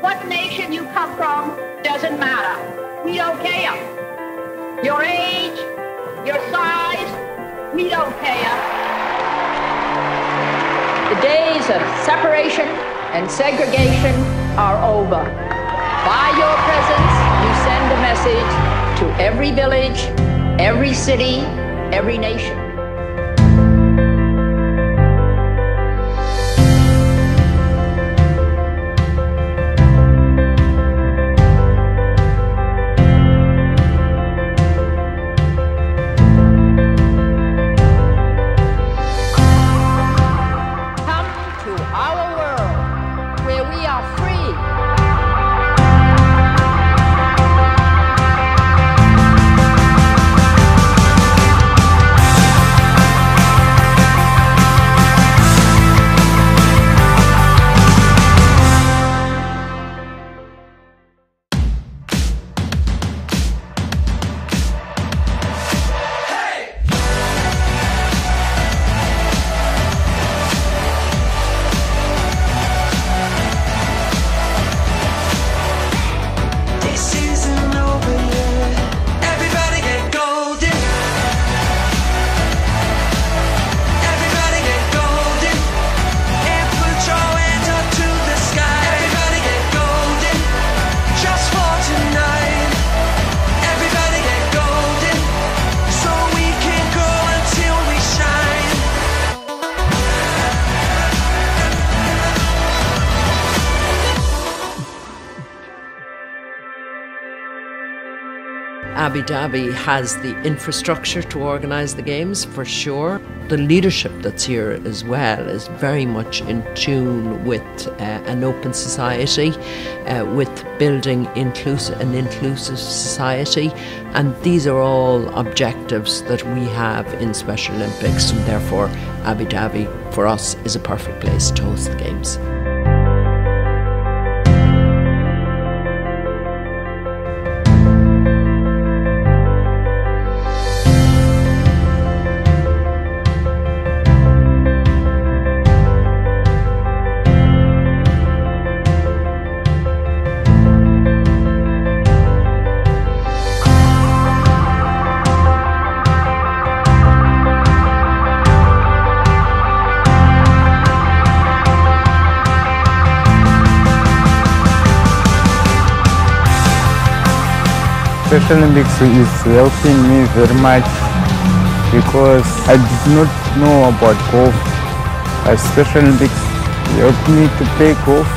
What nation you come from doesn't matter. We don't care. Your age, your size, we don't care. The days of separation and segregation are over. By your presence, you send a message to every village, every city, every nation. Free. Abu Dhabi has the infrastructure to organise the games for sure. The leadership that's here as well is very much in tune with uh, an open society, uh, with building inclusive an inclusive society, and these are all objectives that we have in Special Olympics, and therefore Abu Dhabi for us is a perfect place to host the games. Special Olympics is helping me very much because I did not know about golf. Special Olympics helped me to play golf